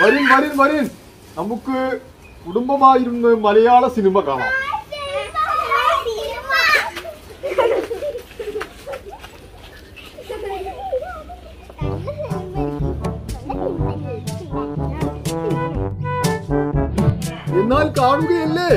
വരും വരും വരും നമുക്ക് കുടുംബമായിരുന്ന് മലയാള സിനിമ കാണാം. എന്നാൽ കാണുകയല്ലേ?